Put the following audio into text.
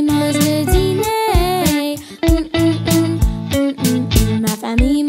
famille mange le dîner. Mm, mm, mm, ma famille